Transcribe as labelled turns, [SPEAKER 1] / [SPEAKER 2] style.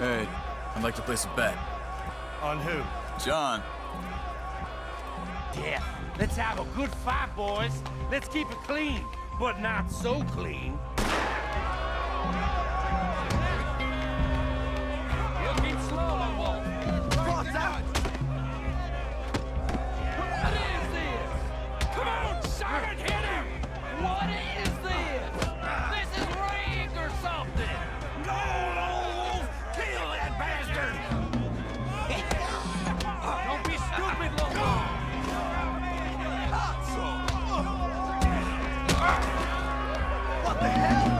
[SPEAKER 1] Hey, I'd like to place a bet.
[SPEAKER 2] On who?
[SPEAKER 1] John.
[SPEAKER 3] Yeah, let's have a good fight, boys. Let's keep it clean, but not so clean.
[SPEAKER 4] Looking slowly, Wolf.
[SPEAKER 3] What's What the hell?